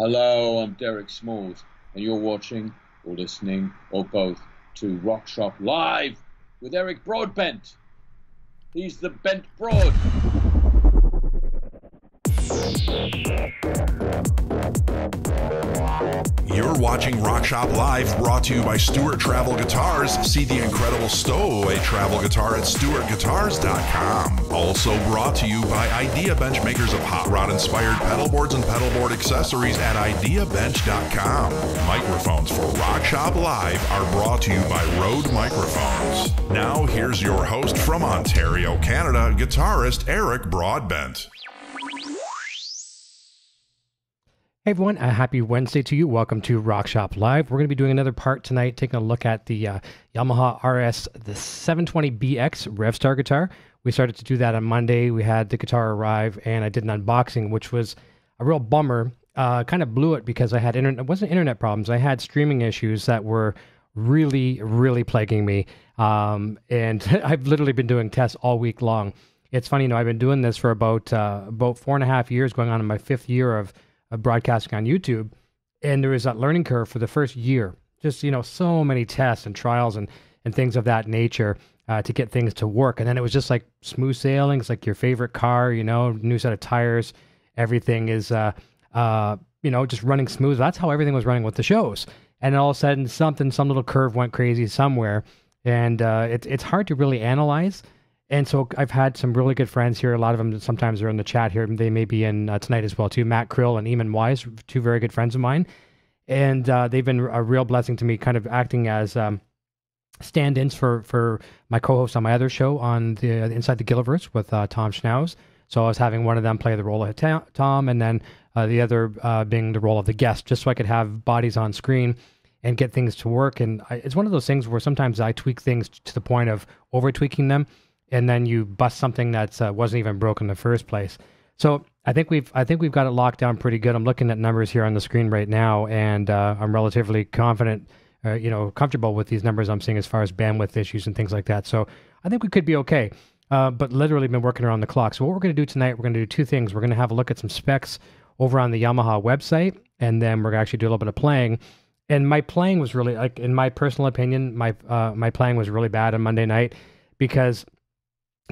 Hello, I'm Derek Smalls, and you're watching or listening or both to Rock Shop Live with Eric Broadbent. He's the Bent Broad. You're watching Rock Shop Live, brought to you by Stewart Travel Guitars. See the incredible stowaway travel guitar at stewartguitars.com. Also brought to you by IdeaBench, makers of hot rod inspired pedal boards and pedal board accessories at ideabench.com. Microphones for Rock Shop Live are brought to you by Rode Microphones. Now, here's your host from Ontario, Canada, guitarist Eric Broadbent. Hey everyone, a happy Wednesday to you. Welcome to Rock Shop Live. We're going to be doing another part tonight, taking a look at the uh, Yamaha RS the 720BX Revstar guitar. We started to do that on Monday. We had the guitar arrive, and I did an unboxing, which was a real bummer. Uh, kind of blew it because I had internet. It wasn't internet problems. I had streaming issues that were really, really plaguing me. Um, and I've literally been doing tests all week long. It's funny, you know, I've been doing this for about uh, about four and a half years, going on in my fifth year of of broadcasting on YouTube, and there was that learning curve for the first year. Just you know, so many tests and trials and and things of that nature uh, to get things to work. And then it was just like smooth sailing. It's like your favorite car, you know, new set of tires. Everything is, uh, uh, you know, just running smooth. That's how everything was running with the shows. And all of a sudden, something, some little curve went crazy somewhere, and uh, it's it's hard to really analyze. And so I've had some really good friends here. A lot of them sometimes are in the chat here. They may be in uh, tonight as well too. Matt Krill and Eamon Wyse, two very good friends of mine, and uh, they've been a real blessing to me, kind of acting as um, stand-ins for for my co-host on my other show on the uh, Inside the Gilliverse with uh, Tom Schnauz. So I was having one of them play the role of Tom, and then uh, the other uh, being the role of the guest, just so I could have bodies on screen and get things to work. And I, it's one of those things where sometimes I tweak things to the point of over tweaking them and then you bust something that uh, wasn't even broken in the first place. So I think we've I think we've got it locked down pretty good. I'm looking at numbers here on the screen right now, and uh, I'm relatively confident, uh, you know, comfortable with these numbers I'm seeing as far as bandwidth issues and things like that. So I think we could be okay. Uh, but literally been working around the clock. So what we're going to do tonight, we're going to do two things. We're going to have a look at some specs over on the Yamaha website, and then we're going to actually do a little bit of playing. And my playing was really like, in my personal opinion, my uh, my playing was really bad on Monday night because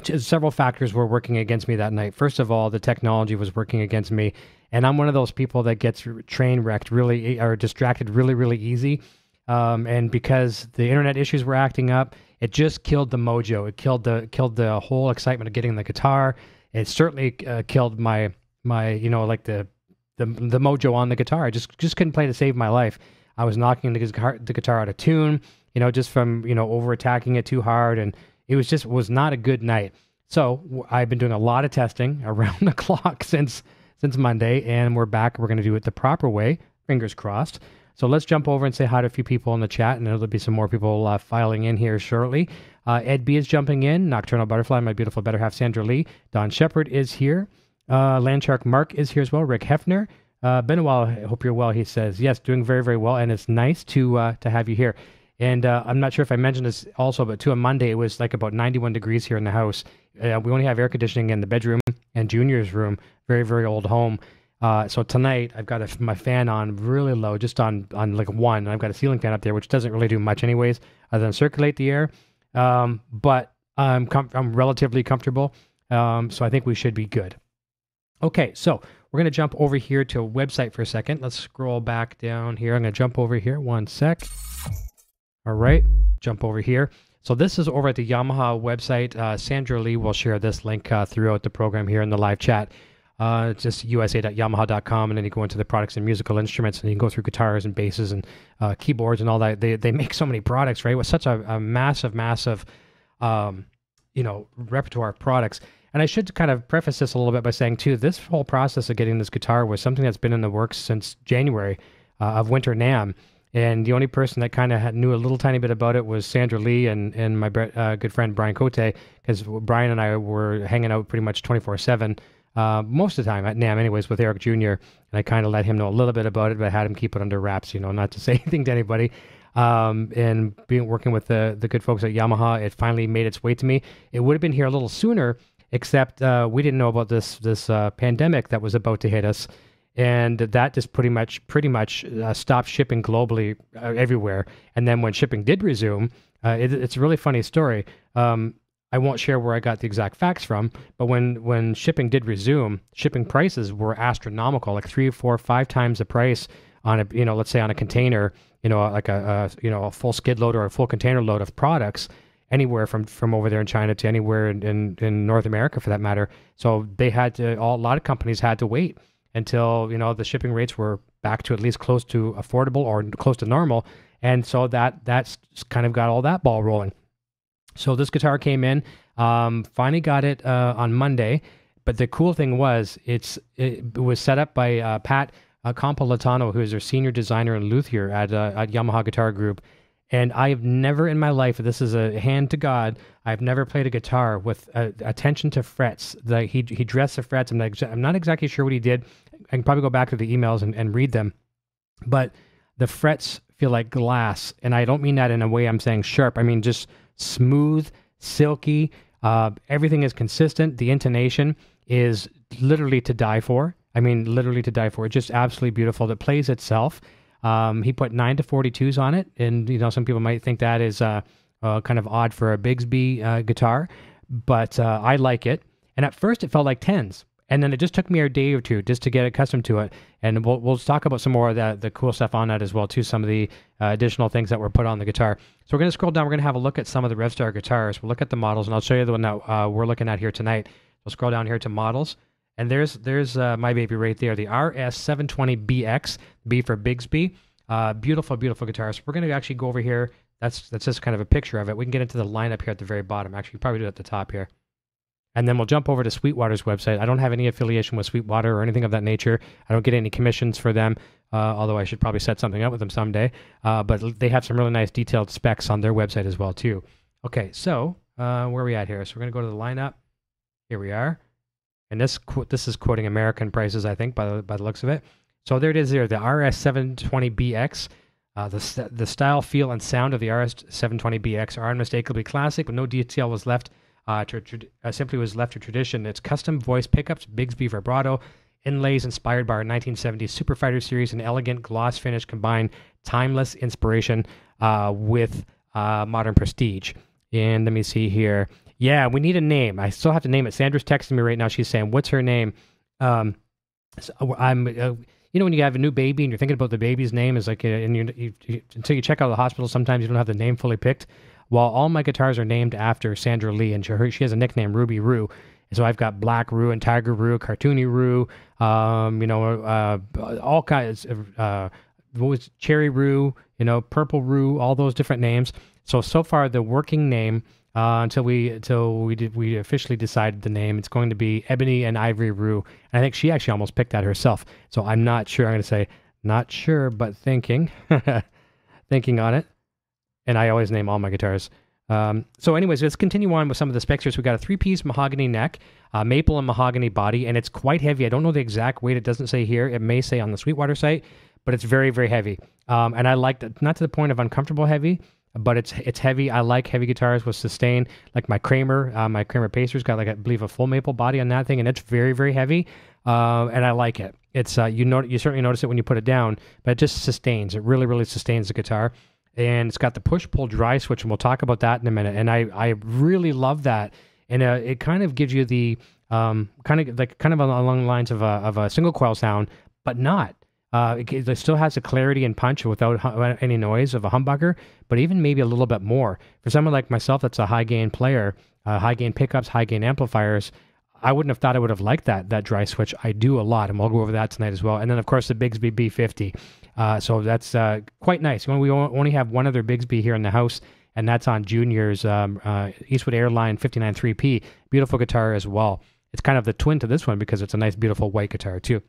several factors were working against me that night. First of all, the technology was working against me, and I'm one of those people that gets train wrecked really or distracted really really easy. Um, and because the internet issues were acting up, it just killed the mojo. It killed the killed the whole excitement of getting the guitar. It certainly uh, killed my my you know like the the the mojo on the guitar. I just just couldn't play to save my life. I was knocking the guitar the guitar out of tune, you know, just from you know over attacking it too hard and it was just was not a good night. So I've been doing a lot of testing around the clock since since Monday, and we're back. We're going to do it the proper way. Fingers crossed. So let's jump over and say hi to a few people in the chat, and there'll be some more people uh, filing in here shortly. Uh, Ed B is jumping in. Nocturnal Butterfly, my beautiful better half, Sandra Lee. Don Shepard is here. Uh, Landshark Mark is here as well. Rick Hefner. Uh, been a while. I hope you're well. He says yes, doing very very well, and it's nice to uh, to have you here. And uh, I'm not sure if I mentioned this also, but to a Monday, it was like about 91 degrees here in the house. Uh, we only have air conditioning in the bedroom and Junior's room. Very, very old home. Uh, so tonight, I've got a, my fan on really low, just on on like one. And I've got a ceiling fan up there, which doesn't really do much, anyways, other than circulate the air. Um, but I'm com- I'm relatively comfortable, um, so I think we should be good. Okay, so we're gonna jump over here to a website for a second. Let's scroll back down here. I'm gonna jump over here one sec. All right, jump over here. So this is over at the Yamaha website. Uh, Sandra Lee will share this link uh, throughout the program here in the live chat. Uh, it's just usa.yamaha.com, and then you go into the products and musical instruments, and you can go through guitars and basses and uh, keyboards and all that. They they make so many products, right? With such a, a massive, massive, um, you know, repertoire of products. And I should kind of preface this a little bit by saying too, this whole process of getting this guitar was something that's been in the works since January uh, of Winter NAMM. And the only person that kind of knew a little tiny bit about it was Sandra Lee and, and my uh, good friend Brian Cote, because Brian and I were hanging out pretty much 24 uh, 7 most of the time at NAMM, anyways, with Eric Jr. And I kind of let him know a little bit about it, but I had him keep it under wraps, you know, not to say anything to anybody. Um, and being working with the, the good folks at Yamaha, it finally made its way to me. It would have been here a little sooner, except uh, we didn't know about this this uh, pandemic that was about to hit us and that just pretty much pretty much uh, stopped shipping globally uh, everywhere. And then when shipping did resume, uh, it, it's a really funny story. Um, I won't share where I got the exact facts from, but when when shipping did resume, shipping prices were astronomical, like three, four, five times the price on a you know let's say on a container, you know like a, a you know a full skid load or a full container load of products anywhere from from over there in China to anywhere in, in, in North America for that matter. So they had to all, a lot of companies had to wait until you know the shipping rates were back to at least close to affordable or close to normal, and so that that's kind of got all that ball rolling. So this guitar came in, um, finally got it uh, on Monday. But the cool thing was, it's it was set up by uh, Pat uh, Campolattano, who is our senior designer and luthier at uh, at Yamaha Guitar Group. And I've never in my life, this is a hand to God, I've never played a guitar with uh, attention to frets. The, he he dressed the frets. I'm not, I'm not exactly sure what he did. I can probably go back to the emails and, and read them, but the frets feel like glass, and I don't mean that in a way I'm saying sharp. I mean just smooth, silky. Uh, everything is consistent. The intonation is literally to die for. I mean, literally to die for. It's just absolutely beautiful. It plays itself. Um, he put nine to forty twos on it, and you know some people might think that is uh, uh, kind of odd for a Bigsby uh, guitar, but uh, I like it. And at first, it felt like tens and then it just took me a day or two just to get accustomed to it. And we'll we'll talk about some more of that the cool stuff on that as well too. Some of the uh, additional things that were put on the guitar. So we're going to scroll down. We're going to have a look at some of the Revstar guitars. We'll look at the models, and I'll show you the one that uh, we're looking at here tonight. We'll scroll down here to models, and there's there's uh, my baby right there, the RS720BX, B for Bigsby. Uh, beautiful, beautiful guitar. So we're going to actually go over here. That's that's just kind of a picture of it. We can get into the lineup here at the very bottom. Actually, probably do it at the top here. And then we'll jump over to Sweetwater's website. I don't have any affiliation with Sweetwater or anything of that nature. I don't get any commissions for them, uh, although I should probably set something up with them someday. Uh, but they have some really nice detailed specs on their website as well too. Okay, so uh, where are we at here? So we're going to go to the lineup. Here we are. And this this is quoting American prices, I think, by the, by the looks of it. So there it is there, the RS720BX. Uh, the, the style, feel, and sound of the RS720BX are unmistakably classic, but no detail was left uh, to, uh, simply was left to tradition. It's custom voice pickups, Bigsby vibrato, inlays inspired by our 1970s Super Flighter series, and elegant gloss finish combine timeless inspiration uh, with uh, modern prestige. And let me see here. Yeah, we need a name. I still have to name it. Sandra's texting me right now. She's saying, "What's her name?" Um, so I'm. You know, when you have a new baby and you're thinking about the baby's name, is like, uh, and you, you, you, until you check out of the hospital, sometimes you don't have the name fully picked. While all my guitars are named after Sandra Lee, and she, she has a nickname Ruby Roo. So I've got Black Roo and Tiger Roo, Cartoony Roo, um, you know, uh, all kinds of uh, what was Cherry Roo, you know, Purple Roo, all those different names. So so far the working name uh, until we until we did, we officially decided the name. It's going to be Ebony and Ivory Roo. And I think she actually almost picked that herself. So I'm not sure. I'm going to say not sure, but thinking, thinking on it and I always name all my guitars. Um, so, anyways, let's continue on with some of the specs. So, we got a three piece mahogany neck, uh, maple and mahogany body, and it's quite heavy. I don't know the exact weight. It doesn't say here. It may say on the Sweetwater site, but it's very, very heavy. Um, and I like that, not to the point of uncomfortable heavy, but it's it's heavy. I like heavy guitars with sustain. Like my Kramer, uh, my Kramer Pacer's got like I believe a full maple body on that thing, and it's very, very heavy. Uh, and I like it. It's uh, you know you certainly notice it when you put it down, but it just sustains. It really, really sustains the guitar and it's got the push pull dry switch, and we'll talk about that in a minute. And I I really love that, and uh, it kind of gives you the um, kind of like kind of along the lines of a of a single coil sound, but not. Uh, it, still has the clarity and punch without any noise of a humbucker, but even maybe a little bit more. For someone like myself, that's a high gain player, uh, high gain pickups, high gain amplifiers. I wouldn't have thought I would have liked that that dry switch. I do a lot, and we'll go over that tonight as well. And then of course the Bigsby B50. Uh, so that's uh, quite nice. We only have one other Bigsby here in the house, and that's on Junior's um, uh, Eastwood Airline 593P. Beautiful guitar as well. It's kind of the twin to this one because it's a nice, beautiful white guitar too.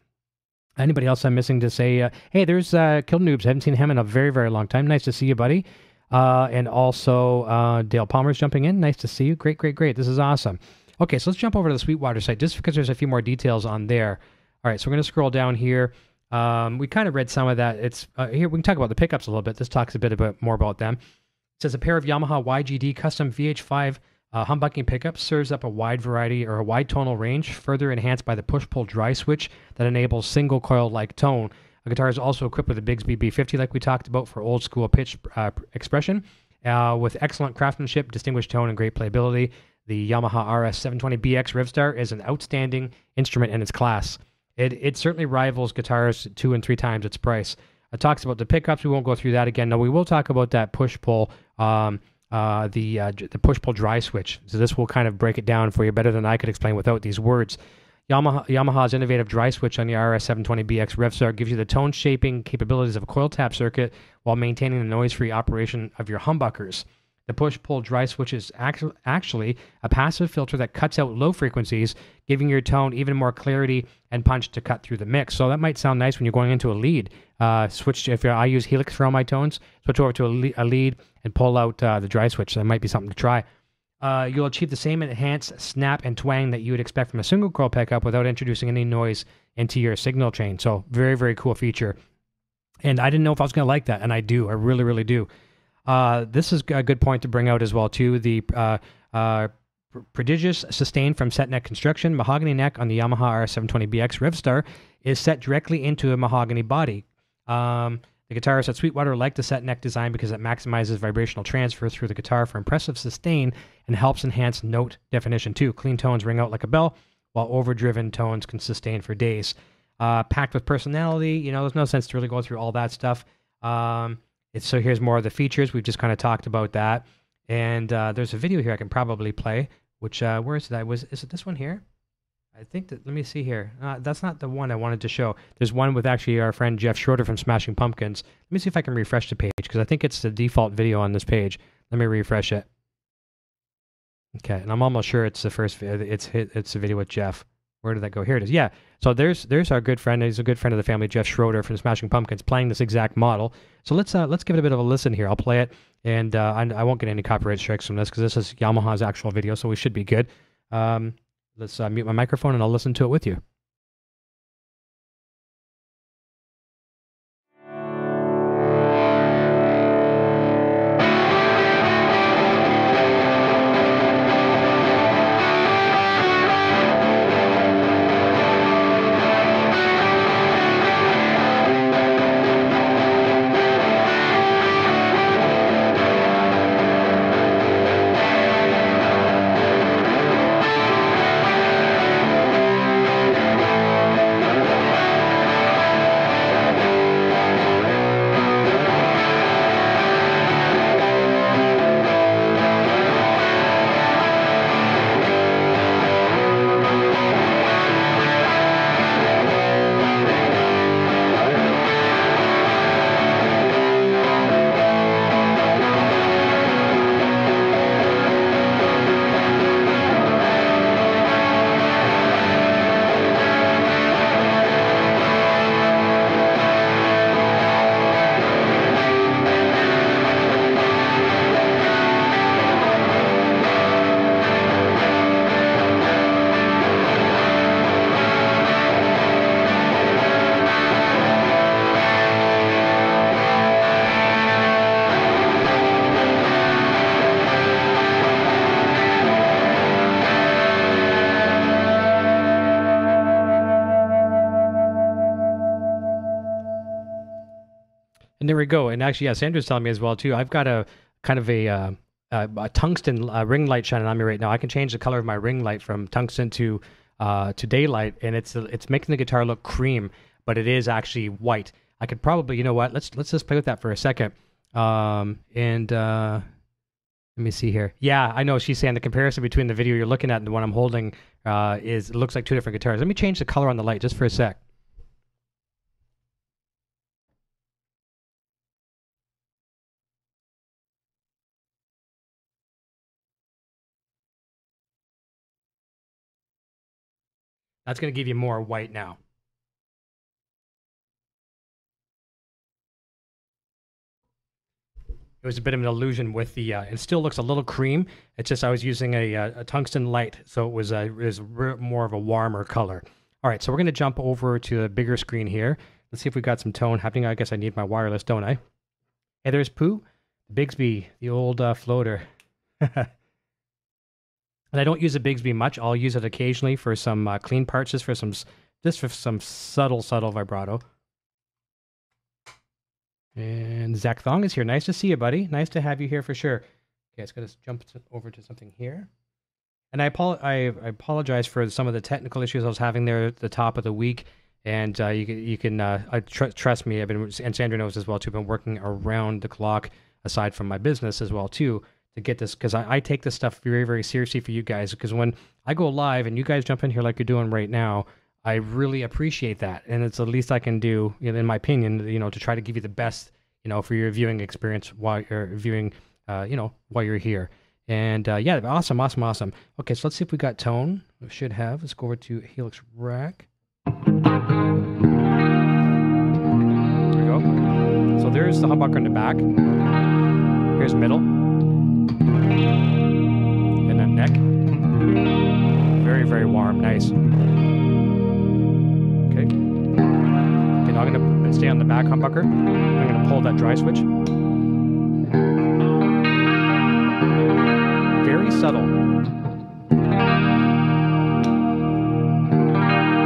Anybody else I'm missing to say? Uh, hey, there's uh, Kill Noobs. Haven't seen him in a very, very long time. Nice to see you, buddy. Uh, and also uh, Dale Palmer's jumping in. Nice to see you. Great, great, great. This is awesome. Okay, so let's jump over to the Sweetwater site just because there's a few more details on there. All right, so we're going to scroll down here. Um, we kind of read some of that. It's uh, here. We can talk about the pickups a little bit. This talks a bit about more about them. It says a pair of Yamaha YGD custom VH5 Uh, humbucking pickup serves up a wide variety or a wide tonal range, further enhanced by the push-pull dry switch that enables single coil-like tone. The guitar is also equipped with a Bigsby B50, like we talked about, for old school pitch uh, expression, uh, with excellent craftsmanship, distinguished tone, and great playability. The Yamaha RS720BX Revstar is an outstanding instrument in its class. It, it certainly rivals guitars two and three times its price. It talks about the pickups. We won't go through that again. No, we will talk about that push pull, um, uh, the uh, the push pull dry switch. So this will kind of break it down for you better than I could explain without these words. Yamaha, Yamaha's innovative dry switch on the RS720BX Revstar gives you the tone shaping capabilities of a coil tap circuit while maintaining the noise free operation of your humbuckers. The push pull dry switch is actually a passive filter that cuts out low frequencies, giving your tone even more clarity and punch to cut through the mix. So that might sound nice when you're going into a lead. Uh, switch if I use Helix for all my tones, switch over to a, lead and pull out uh, the dry switch. That might be something to try. Uh, you'll achieve the same enhanced snap and twang that you would expect from a single coil pickup without introducing any noise into your signal chain. So very very cool feature. And I didn't know if I was going to like that, and I do. I really really do. Uh, this is a good point to bring out as well too. The uh, uh, prodigious sustain from set neck construction mahogany neck on the Yamaha R720BX Revstar is set directly into a mahogany body. Um, the guitarist at Sweetwater liked the set neck design because it maximizes vibrational transfer through the guitar for impressive sustain and helps enhance note definition too. Clean tones ring out like a bell, while overdriven tones can sustain for days. Uh, packed with personality, you know, there's no sense to really go through all that stuff. Um, so here's more of the features. We've just kind of talked about that. And uh, there's a video here I can probably play, which, uh, where is that? Was, is it this one here? I think that, let me see here. Uh, that's not the one I wanted to show. There's one with actually our friend Jeff Schroeder from Smashing Pumpkins. Let me see if I can refresh the page because I think it's the default video on this page. Let me refresh it. Okay, and I'm almost sure it's the first. It's it's a video with Jeff. Where did that go? Here it is. Yeah. So there's there's our good friend. He's a good friend of the family, Jeff Schroeder from Smashing Pumpkins, playing this exact model. So let's uh, let's give it a bit of a listen here. I'll play it, and uh, I, I won't get any copyright strikes from this because this is Yamaha's actual video, so we should be good. Um, let's uh, mute my microphone and I'll listen to it with you. And there we go. And actually, yeah, Sandra's telling me as well too. I've got a kind of a uh, a, a, tungsten uh, ring light shining on me right now. I can change the color of my ring light from tungsten to uh, to daylight, and it's it's making the guitar look cream, but it is actually white. I could probably, you know what? Let's let's just play with that for a second. Um, and uh, let me see here. Yeah, I know she's saying the comparison between the video you're looking at and the one I'm holding uh, is it looks like two different guitars. Let me change the color on the light just for a sec. That's going to give you more white now. It was a bit of an illusion with the. Uh, it still looks a little cream. It's just I was using a, uh, a tungsten light, so it was a, it was more of a warmer color. All right, so we're going to jump over to the bigger screen here. Let's see if we got some tone happening. I guess I need my wireless, don't I? Hey, there's Pooh, Bigsby, the old uh, floater. And I don't use a Bigsby much. I'll use it occasionally for some uh, clean parts, just for some just for some subtle, subtle vibrato. And Zach Thong is here. Nice to see you, buddy. Nice to have you here for sure. Okay, let's go to jump over to something here. And I, I, I apologize for some of the technical issues I was having there at the top of the week. And uh, you can, you can uh, tr- trust me. I've been, and Sandra knows as well too. I've been working around the clock, aside from my business as well too, to get this because I, I take this stuff very, very seriously for you guys. Because when I go live and you guys jump in here like you're doing right now, I really appreciate that, and it's the least I can do, in my opinion, you know, to try to give you the best, you know, for your viewing experience while you're viewing, uh, you know, while you're here. And uh, yeah, awesome, awesome, awesome. Okay, so let's see if we got tone. We should have. Let's go over to Helix Rack. There we go. So there's the humbucker in the back. Here's middle. And then neck. Very, very warm. Nice. Okay. Okay, now I'm going to stay on the back humbucker. I'm to pull that dry switch. Very subtle.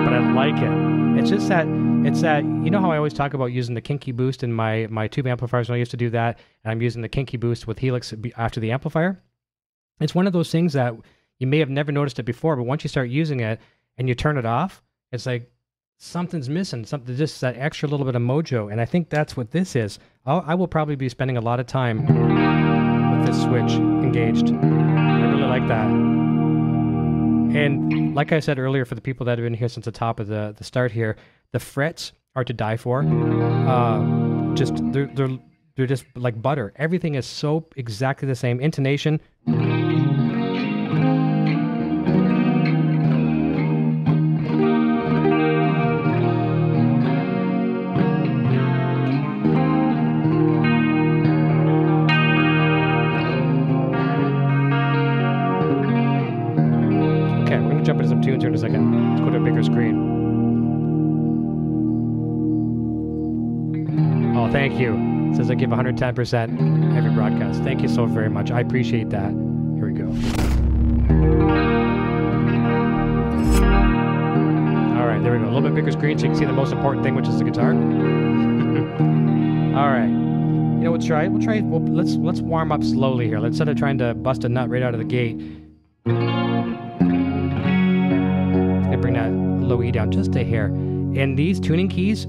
But I like it. It's just that it's that you know how I always talk about using the kinky boost in my my tube amplifiers when I used to do that, and I'm using the kinky boost with Helix after the amplifier. It's one of those things that you may have never noticed it before, but once you start using it and you turn it off, it's like something's missing, something just that extra little bit of mojo. And I think that's what this is. I'll, I will probably be spending a lot of time with this switch engaged. I really like that. And like I said earlier, for the people that have been here since the top of the, the start here, the frets are to die for. Uh, just they're, they're they're just like butter. Everything is so exactly the same. Intonation. I give 110% every broadcast. Thank you so very much. I appreciate that. Here we go. All right, there we go. A little bit bigger screen so you can see the most important thing, which is the guitar. All right. You know, we'll try. We'll try. We'll, let's let's warm up slowly here. Instead of trying to bust a nut right out of the gate, bring that low E down just a hair. And these tuning keys,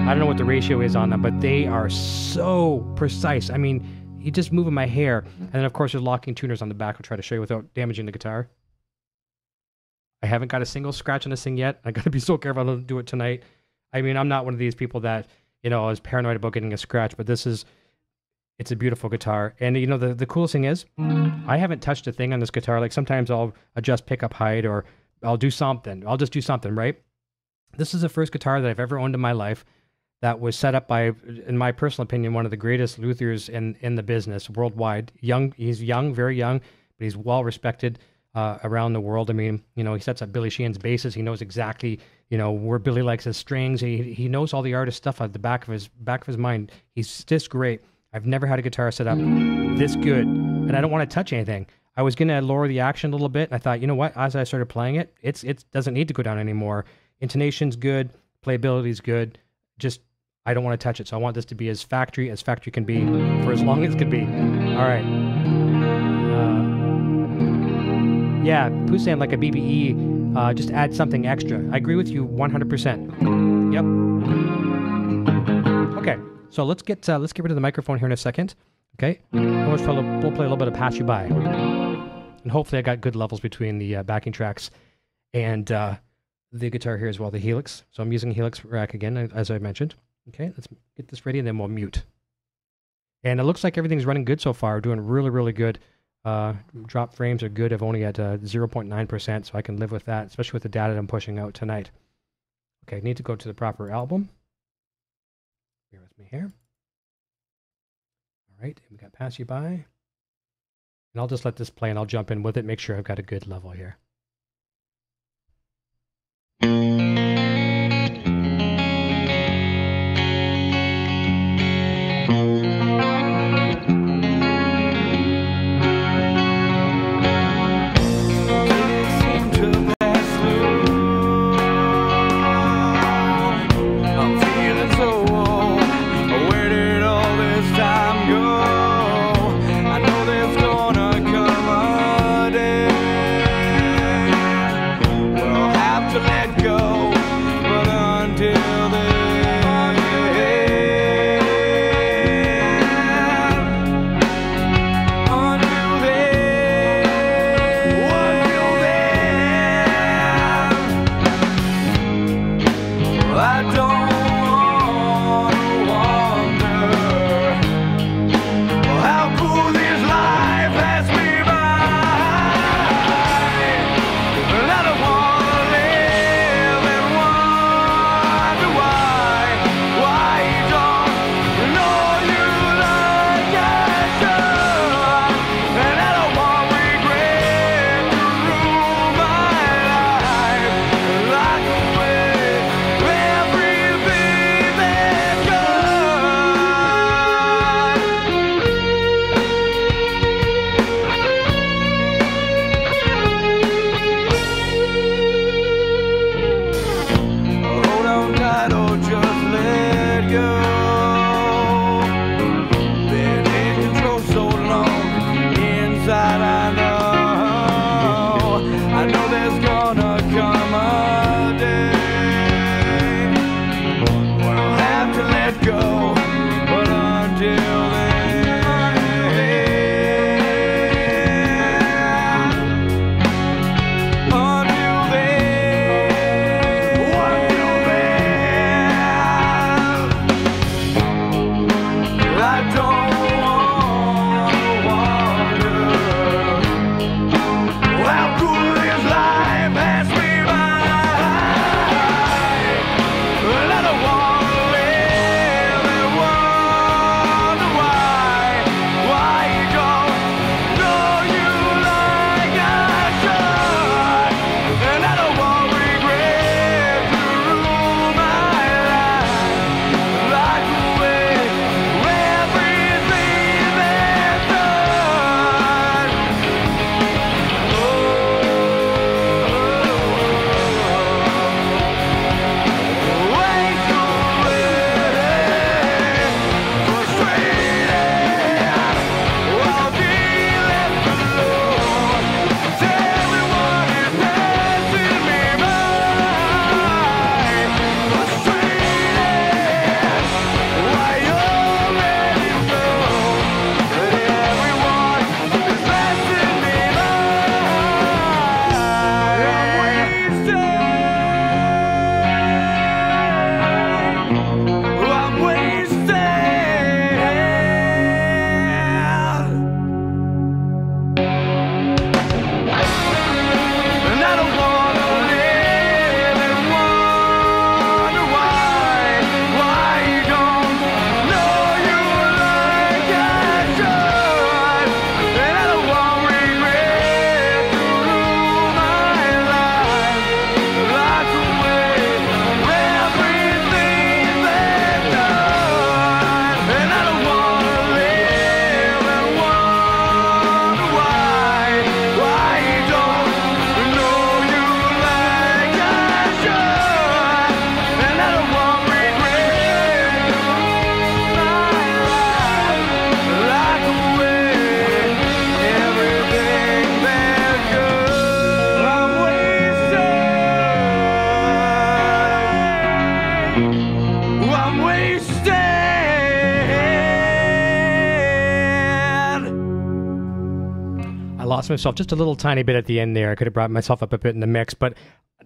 I don't know what the ratio is on them, but they are so precise. I mean, you just moving my hair. And then, of course, there's locking tuners on the back. I'll try to show you without damaging the guitar. I haven't got a single scratch on this thing yet. I got to be so careful I don't do it tonight. I mean, I'm not one of these people that, you know, is paranoid about getting a scratch, but this is, it's a beautiful guitar. And, you know, the, the coolest thing is, I haven't touched a thing on this guitar. Like sometimes I'll adjust pickup height or I'll do something. I'll just do something, right? This is the first guitar that I've ever owned in my life that was set up by, in my personal opinion, one of the greatest luthiers in, in the business worldwide. Young, he's young, very young, but he's well respected uh, around the world. I mean, you know, he sets up Billy Sheehan's basses. He knows exactly, you know, where Billy likes his strings. He he knows all the artist stuff at the back of his back of his mind. He's just great. I've never had a guitar set up this good, and I don't want to touch anything. I was gonna lower the action a little bit. I thought, you know what? As I started playing it, it's it doesn't need to go down anymore. Intonation's good, playability's good. Just I don't want to touch it, so I want this to be as factory as factory can be for as long as it can be. All right. Uh, yeah, Poussin like a BBE. Uh, just add something extra. I agree with you 100%. Yep. Okay, so let's get uh, let's get rid of the microphone here in a second. Okay, we'll play, we'll play a little bit of Pass You By. And hopefully I got good levels between the uh, backing tracks and uh, the guitar here as well, the Helix. So I'm using Helix rack again, as I mentioned. Okay, let's get this ready and then we'll mute. And it looks like everything's running good so far. Doing really, really good. Uh, drop frames are good. I've only at 0.9%, uh, so I can live with that, especially with the data I'm pushing out tonight. Okay, I need to go to the proper album. Bear with me here right, and we got pass you by. And I'll just let this play and I'll jump in with it, make sure I've got a good level here. Myself just a little tiny bit at the end there. I could have brought myself up a bit in the mix, but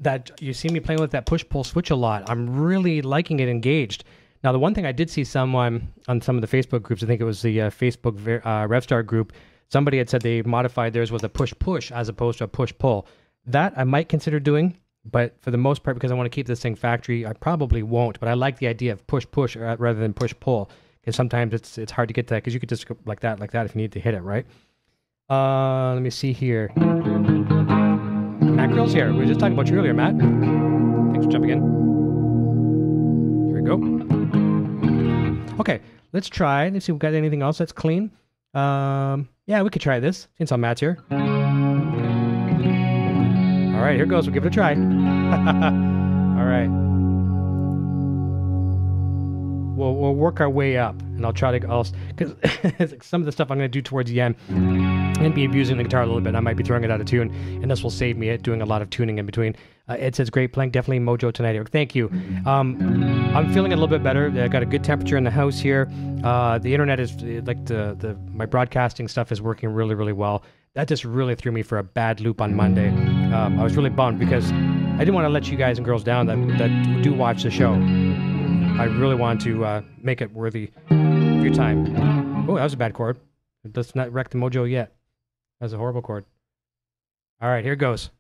that you see me playing with that push pull switch a lot. I'm really liking it engaged. Now, the one thing I did see someone on some of the Facebook groups, I think it was the uh, Facebook uh, RevStar group, somebody had said they modified theirs with a push push as opposed to a push pull. That I might consider doing, but for the most part, because I want to keep this thing factory, I probably won't. But I like the idea of push push rather than push pull because sometimes it's it's hard to get that because you could just go like that, like that if you need to hit it, right? Uh, let me see here. Matt Grill's here. We were just talking about you earlier, Matt. Thanks for jumping in. Here we go. Okay, let's try. Let's see if we got anything else that's clean. Um, yeah, we could try this since I'm Matt's here. All right, here goes. We'll give it a try. All right. We'll, we'll work our way up, and I'll try to else because some of the stuff I'm going to do towards the end and be abusing the guitar a little bit. I might be throwing it out of tune, and this will save me doing a lot of tuning in between. Uh, Ed says, great playing, definitely Mojo tonight. Thank you. Um, I'm feeling a little bit better. I got a good temperature in the house here. Uh, the internet is like the, the my broadcasting stuff is working really, really well. That just really threw me for a bad loop on Monday. Um, I was really bummed because I didn't want to let you guys and girls down that, that do watch the show. I really want to uh, make it worthy of your time. Oh, that was a bad chord. Let's not wreck the mojo yet. That was a horrible chord. All right, here goes.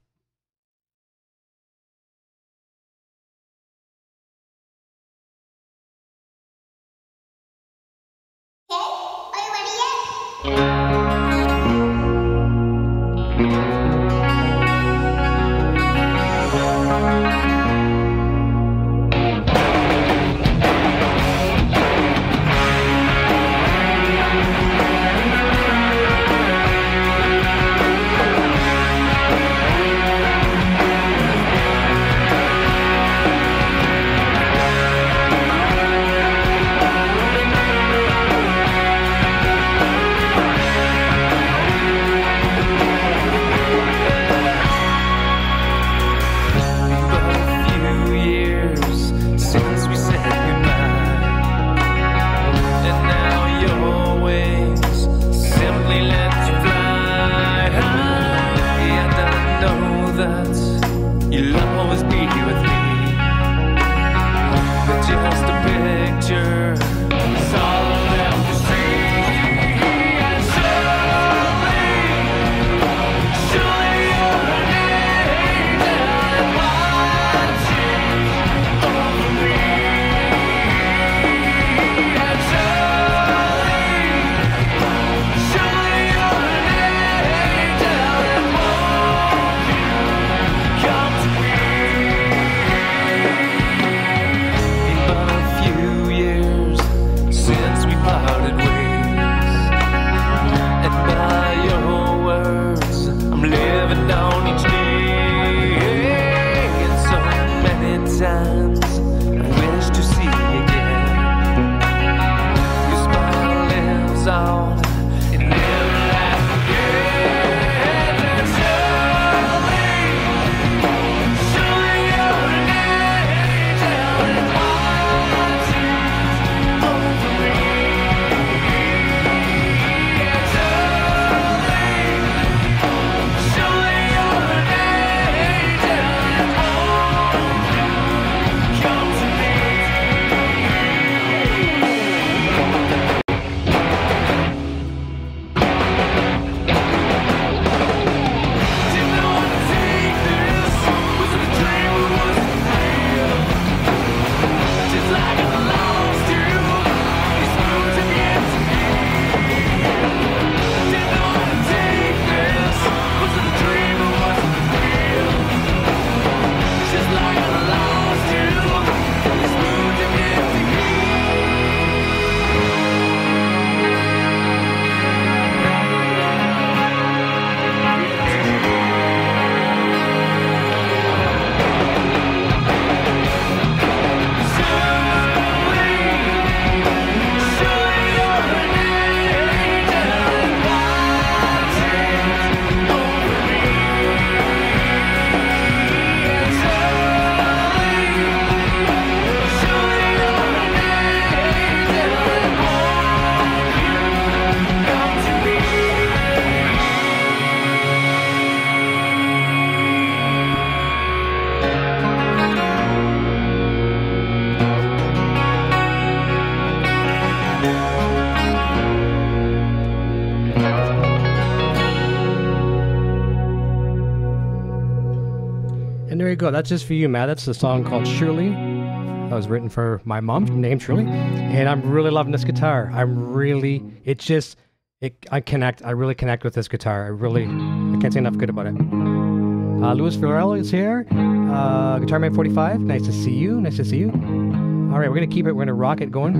That's just for you, Matt. That's a song called Shirley. That was written for my mom, named Shirley. And I'm really loving this guitar. I'm really, it just, it, I connect, I really connect with this guitar. I really, I can't say enough good about it. Uh, Louis Farrell is here. Uh, Guitar Man 45. Nice to see you. Nice to see you. All right, we're gonna keep it. We're gonna rock it going.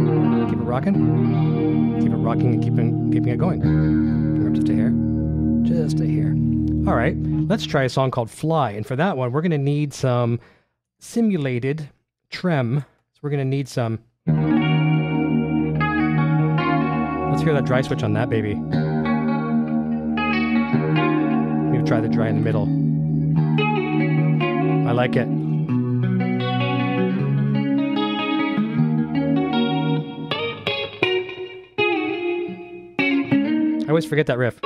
Keep it rocking. Keep it rocking and keeping keeping it going. Just a hair. Just a hair. All right, let's try a song called Fly. And for that one, we're gonna need some simulated trem. So we're gonna need some. Let's hear that dry switch on that baby. I'm try the dry in the middle. I like it. I always forget that riff.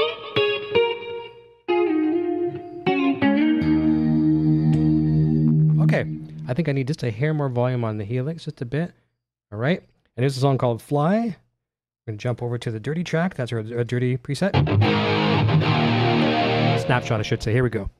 Think I need just a hair more volume on the helix, just a bit. All right, and here's a song called Fly. I'm gonna jump over to the dirty track. That's our, our dirty preset. Snapshot, I should say. Here we go.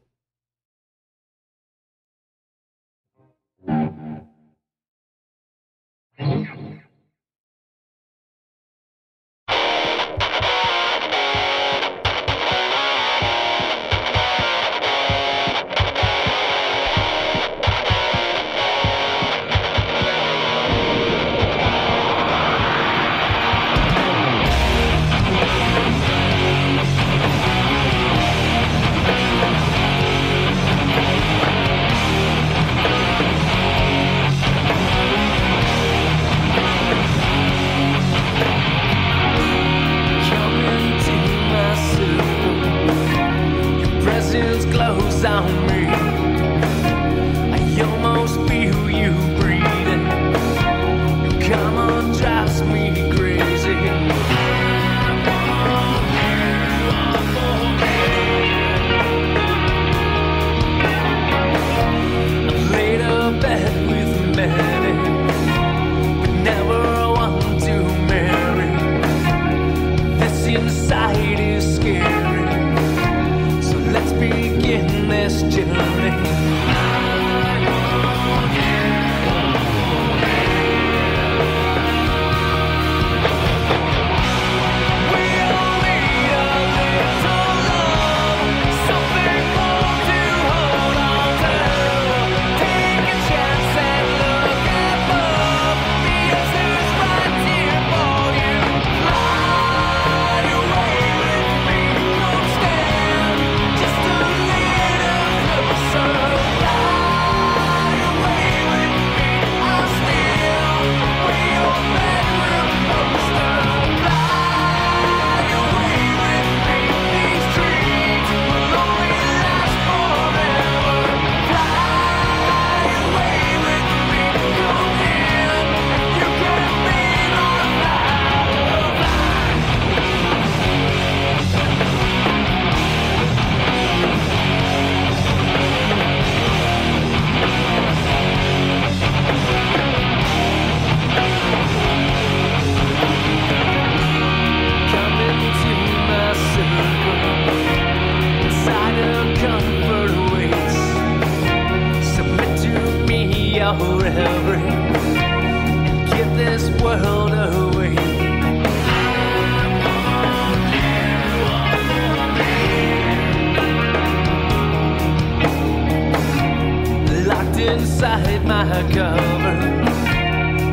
Inside my cover.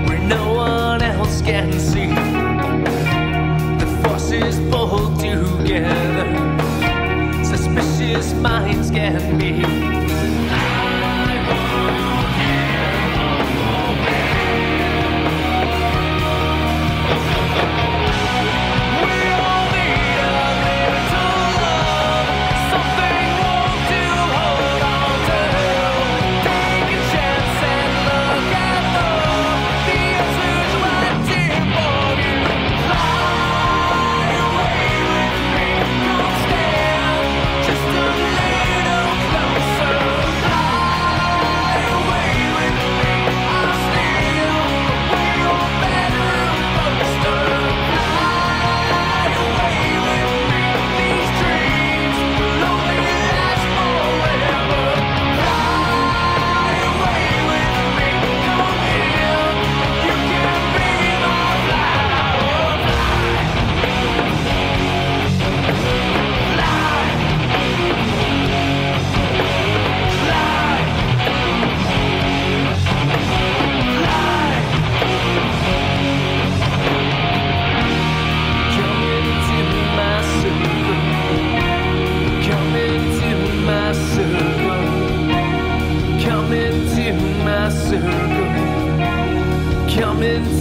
Where no one else can see the forces pull together. Suspicious minds can be.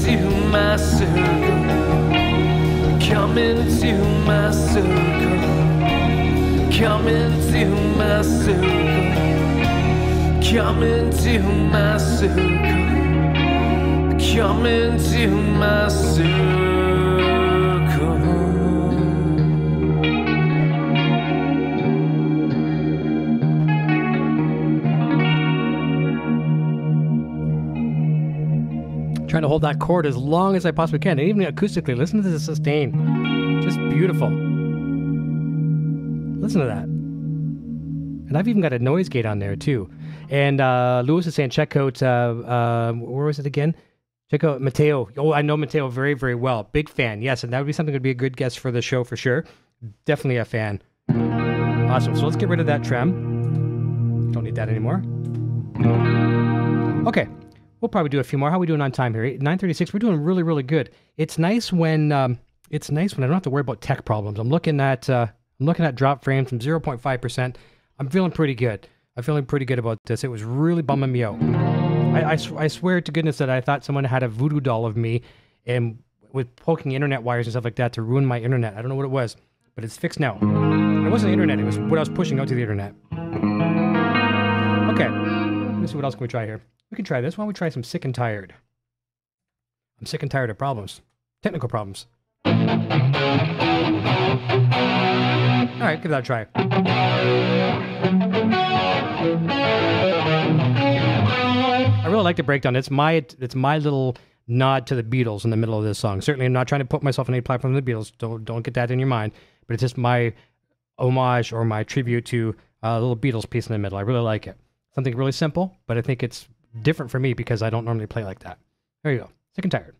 Into my circle. Come into my circle. Come into my circle. Come into my circle. Come into my circle. Trying to hold that chord as long as I possibly can. And even acoustically, listen to the sustain. Just beautiful. Listen to that. And I've even got a noise gate on there too. And uh, Lewis is saying, check out, uh, uh, where was it again? Check out Mateo. Oh, I know Mateo very, very well. Big fan. Yes, and that would be something that would be a good guest for the show for sure. Definitely a fan. Awesome. So let's get rid of that trem. Don't need that anymore. Okay. We'll probably do a few more. How are we doing on time here? 936. We're doing really, really good. It's nice when um, it's nice when I don't have to worry about tech problems. I'm looking at uh, I'm looking at drop frames from 0.5 percent. I'm feeling pretty good. I'm feeling pretty good about this. It was really bumming me out. I, I, sw- I swear to goodness that I thought someone had a voodoo doll of me and with poking internet wires and stuff like that to ruin my internet. I don't know what it was, but it's fixed now. It wasn't the internet. It was what I was pushing out to the internet. Okay. Let's see what else can we try here. We can try this. Why don't we try some sick and tired? I'm sick and tired of problems. Technical problems. All right, give that a try. I really like the breakdown. It's my it's my little nod to the Beatles in the middle of this song. Certainly, I'm not trying to put myself on any platform of the Beatles. Don't don't get that in your mind. But it's just my homage or my tribute to a little Beatles piece in the middle. I really like it. Something really simple, but I think it's different for me because I don't normally play like that. There you go. Sick and tired.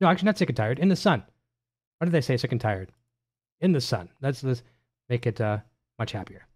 No, actually, not sick and tired. In the sun. Why did they say sick and tired? In the sun. That's let's make it uh, much happier.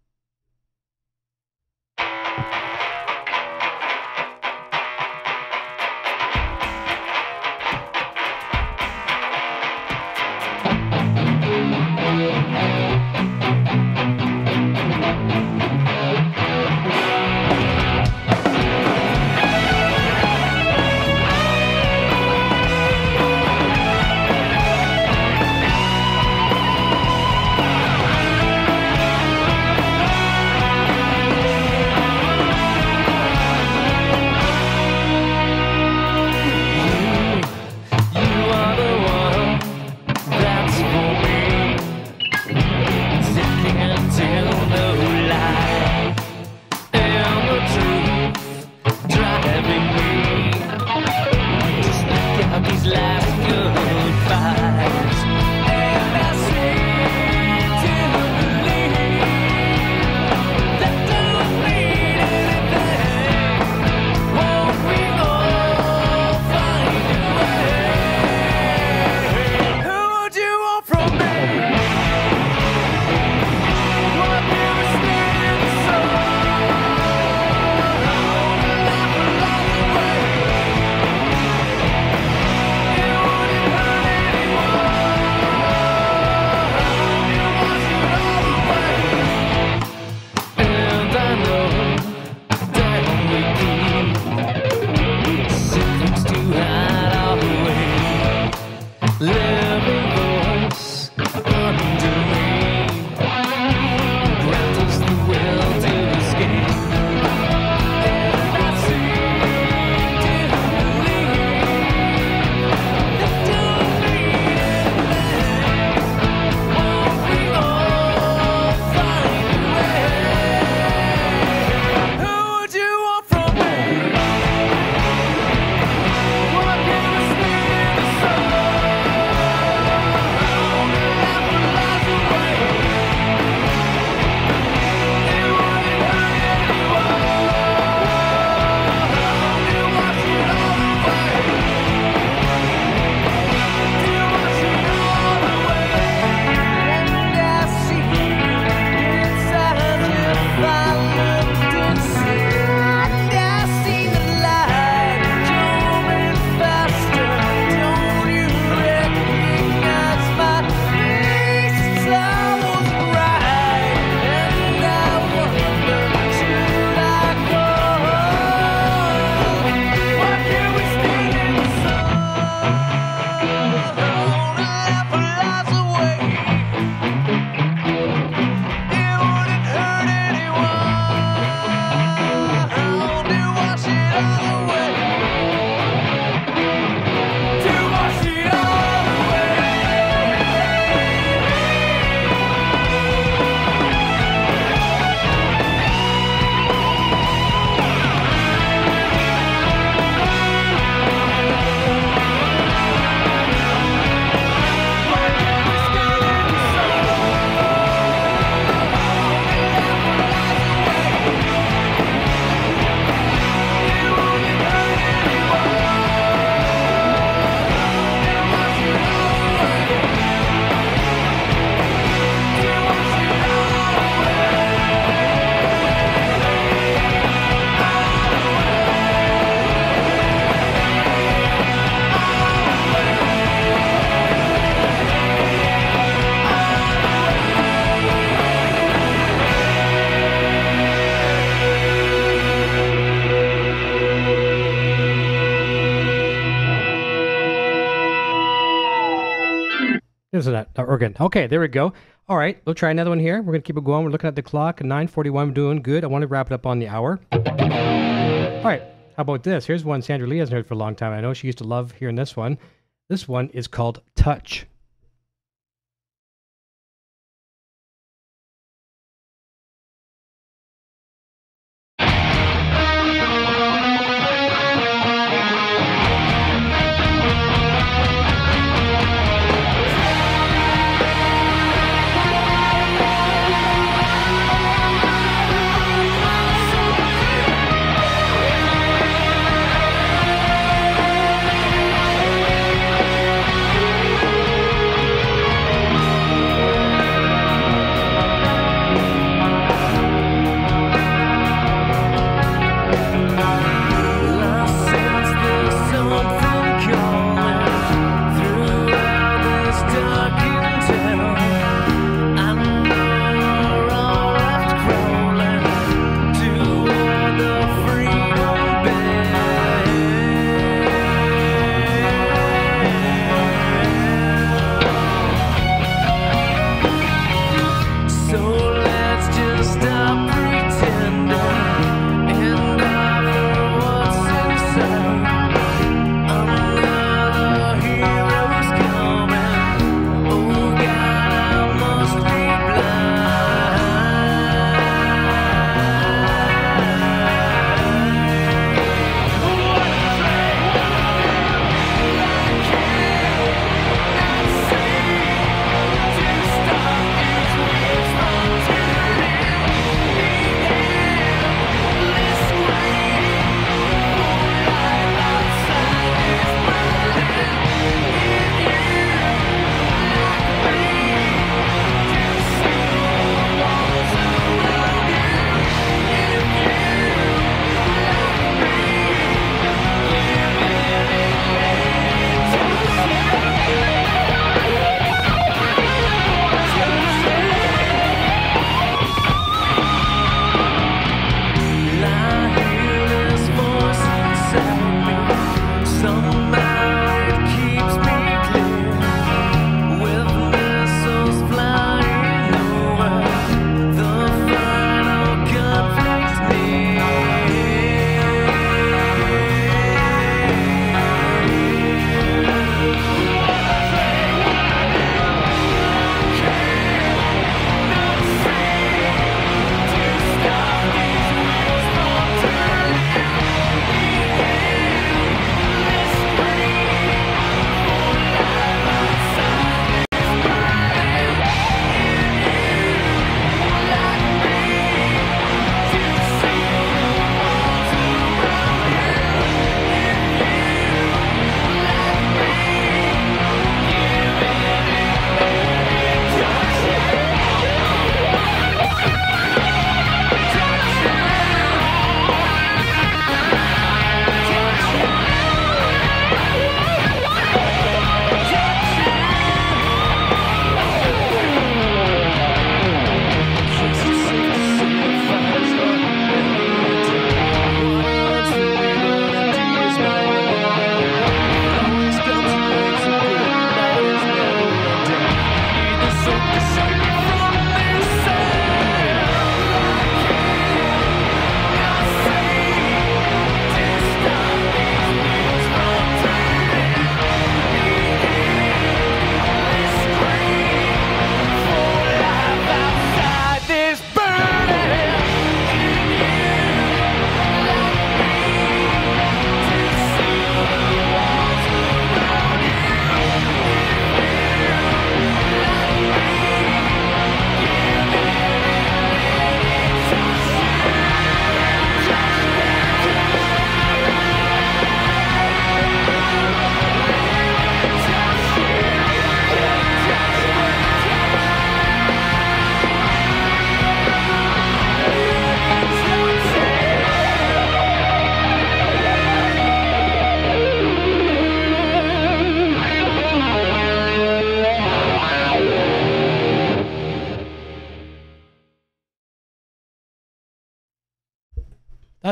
Okay, there we go. All right, we'll try another one here. We're gonna keep it going. We're looking at the clock. 9:41. We're doing good. I want to wrap it up on the hour. All right. How about this? Here's one Sandra Lee hasn't heard for a long time. I know she used to love hearing this one. This one is called Touch.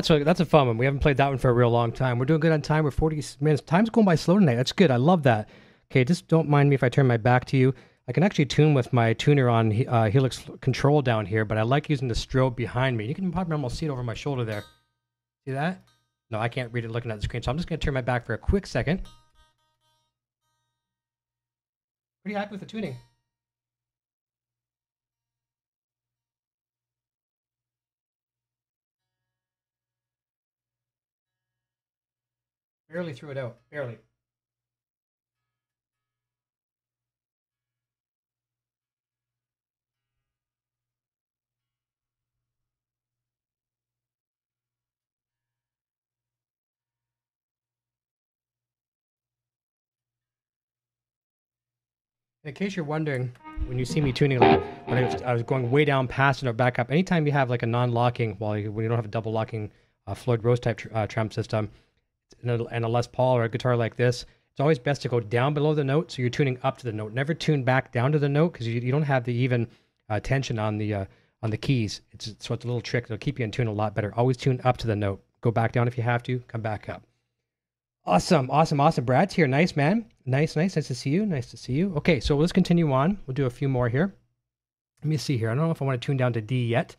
That's a that's a fun one. We haven't played that one for a real long time. We're doing good on time. We're 40 minutes. Time's going by slow tonight. That's good. I love that. Okay, just don't mind me if I turn my back to you. I can actually tune with my tuner on uh, Helix Control down here, but I like using the strobe behind me. You can probably almost see it over my shoulder there. See that? No, I can't read it looking at the screen, so I'm just going to turn my back for a quick second. Pretty happy with the tuning. Barely threw it out. Barely. In case you're wondering, when you see me tuning, like, when I was, I was going way down past it or back up, anytime you have like a non-locking, while you, when you don't have a double locking uh, Floyd Rose type tr- uh, trem system, and a, and a Les Paul or a guitar like this, it's always best to go down below the note so you're tuning up to the note. Never tune back down to the note because you, you don't have the even uh, tension on the uh, on the keys. It's so it's a little trick that'll keep you in tune a lot better. Always tune up to the note. Go back down if you have to. Come back up. Awesome, awesome, awesome. Brad's here. Nice, man. Nice, nice. Nice to see you. Nice to see you. Okay, so let's continue on. We'll do a few more here. Let me see here. I don't know if I want to tune down to D yet.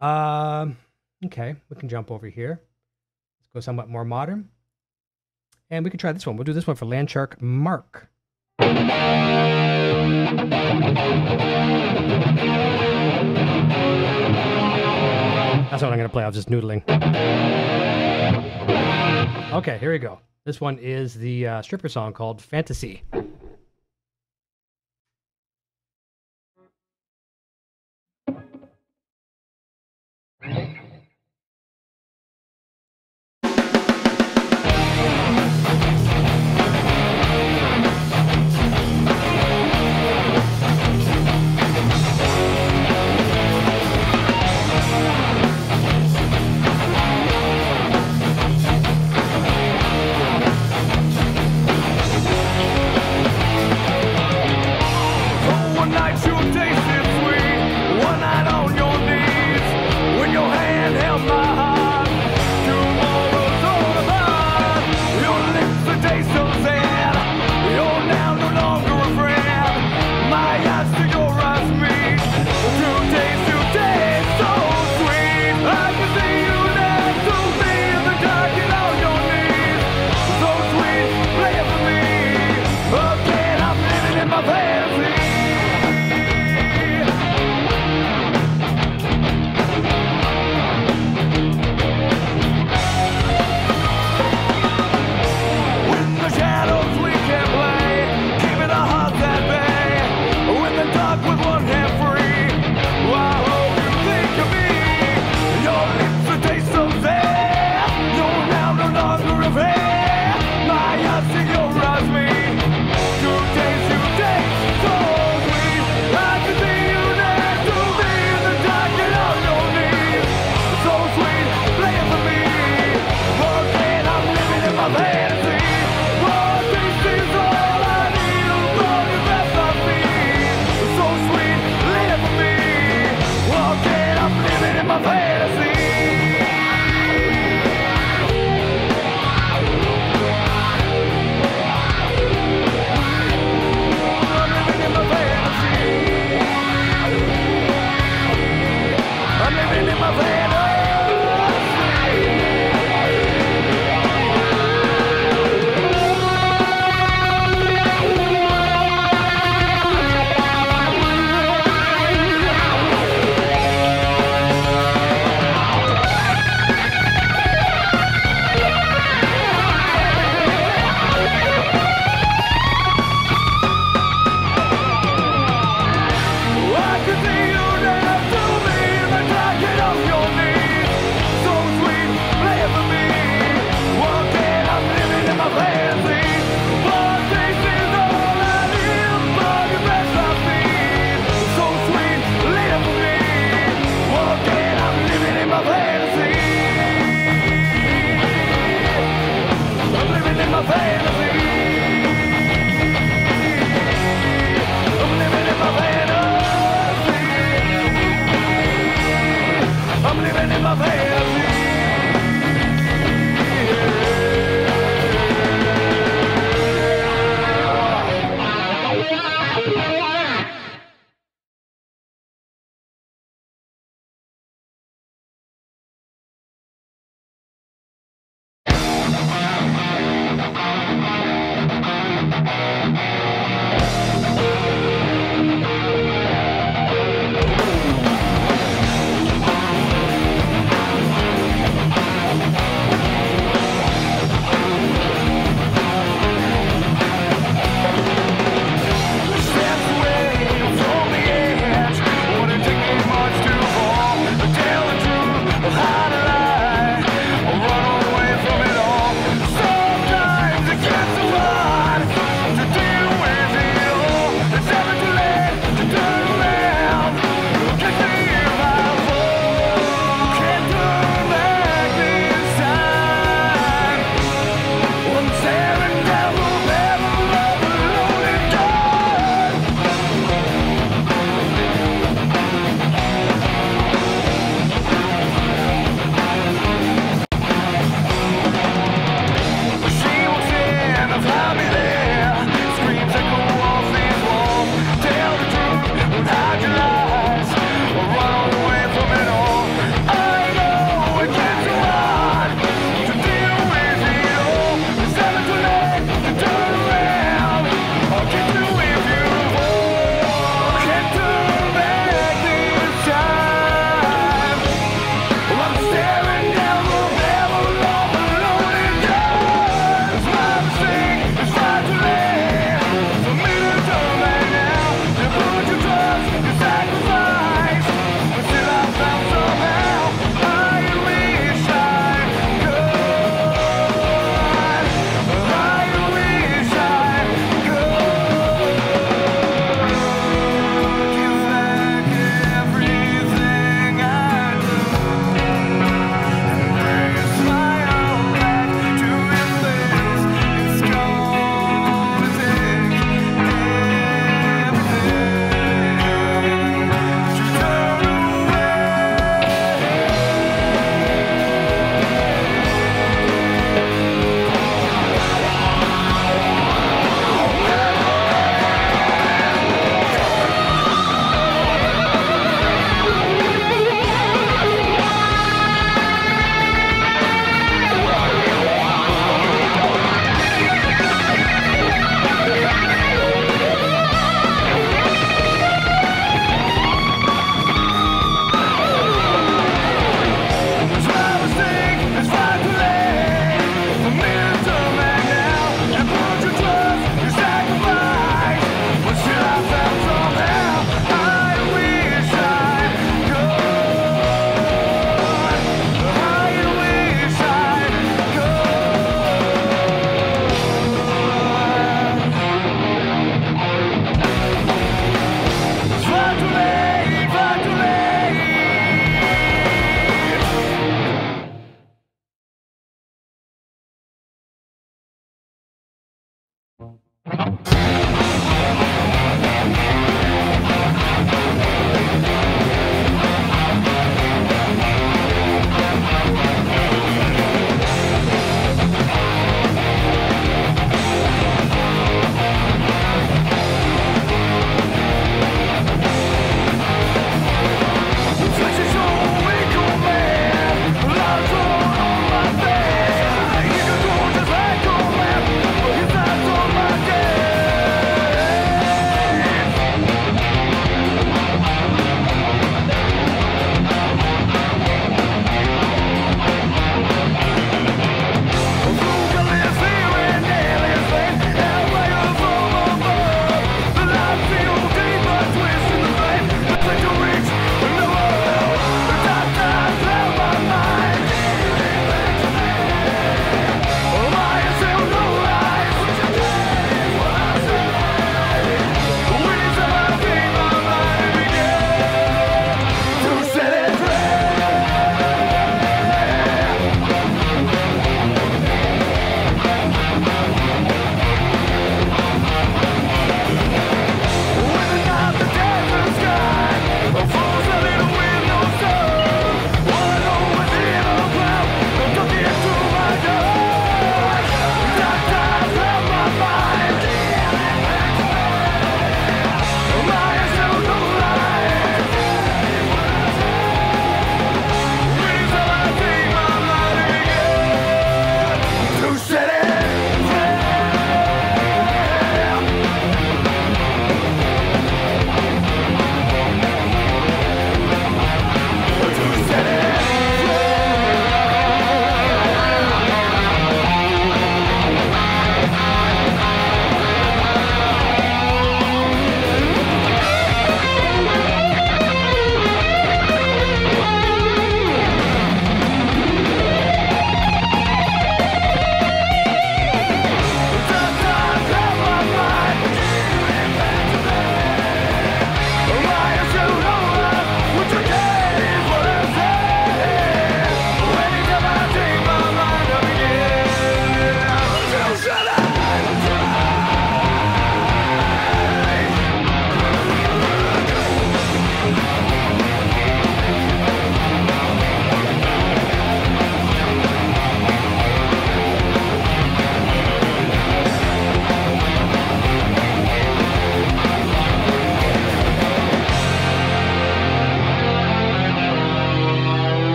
Um, okay, we can jump over here. Let's go somewhat more modern. And we can try this one. We'll do this one for Landshark Mark. That's what I'm going to play. I was just noodling. Okay, here we go. This one is the uh, stripper song called Fantasy.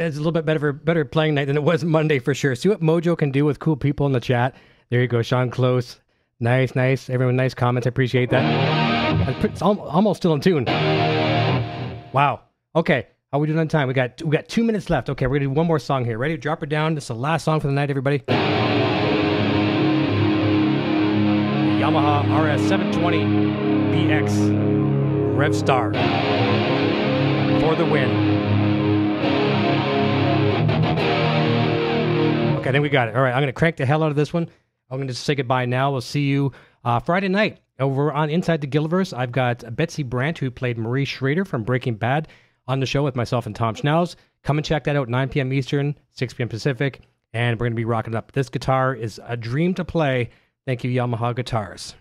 It's a little bit better for better playing night than it was Monday for sure. See what Mojo can do with cool people in the chat. There you go, Sean Close. Nice, nice. Everyone, nice comments. I appreciate that. It's al- almost still in tune. Wow. Okay. How are we doing on time? We got we got two minutes left. Okay, we're gonna do one more song here. Ready? Drop her down. This is the last song for the night, everybody. Yamaha RS720 BX Revstar for the win. I think we got it. All right, I'm going to crank the hell out of this one. I'm going to say goodbye now. We'll see you uh, Friday night over on Inside the Gilliverse. I've got Betsy Brandt, who played Marie Schrader from Breaking Bad, on the show with myself and Tom Schnauz. Come and check that out, 9 p.m. Eastern, 6 p.m. Pacific, and we're going to be rocking it up. This guitar is a dream to play. Thank you, Yamaha Guitars.